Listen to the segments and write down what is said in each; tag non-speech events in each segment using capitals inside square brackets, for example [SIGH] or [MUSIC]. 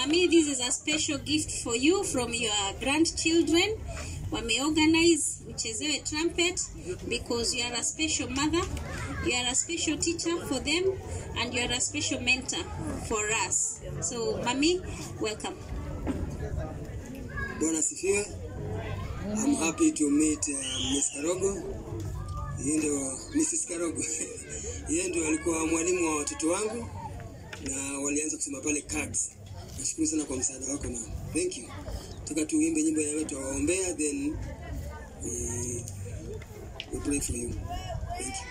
Mommy, this is a special gift for you from your grandchildren. Wameorganize uchezewe trumpet because you are a special mother, you are a special teacher for them, and you are a special mentor for us. So, Mami, welcome. Bwana sifiwe. I'm happy to meet uh, Miss Karogo. Yeye ndio Mrs. Karogo. [LAUGHS] Yeye ndio alikuwa mwalimu wa watoto wangu na walianza kusema pale cards. Nashukuru sana kwa msaada wako na thank you. Tuka tuimbe nyimbo ya wetu waombea then we, we pray for you. Thank you.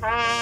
Bye.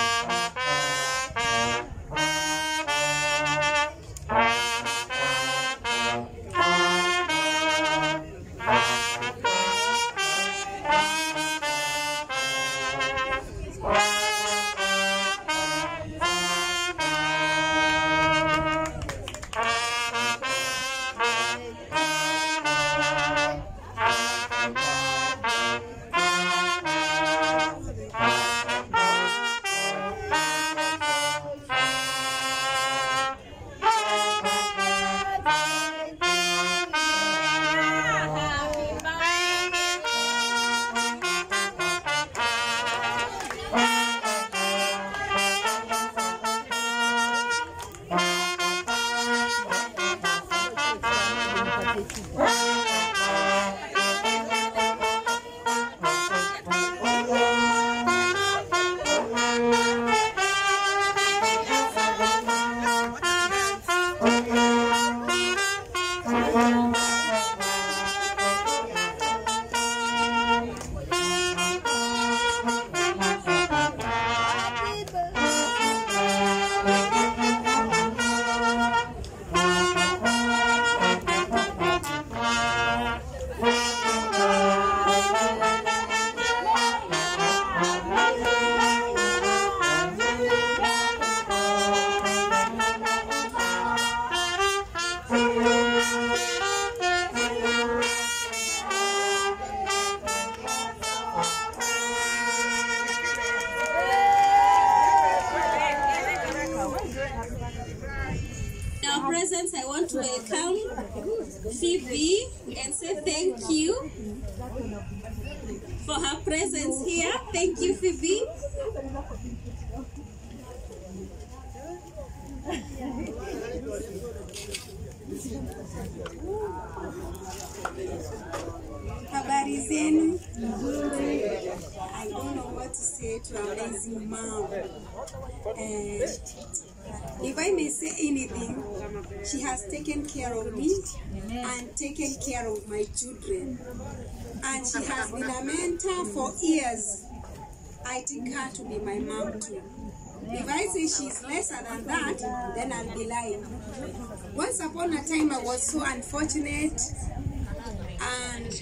Presents. I want to welcome Phoebe and say thank you for her presence here. Thank you, Phoebe. To say to amazing mom. And if I may say anything, she has taken care of me and taken care of my children. And she has been a mentor for years. I take her to be my mom too. If I say she's lesser than that, then I'll be lying. Once upon a time, I was so unfortunate and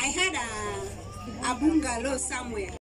I had a, a bungalow somewhere.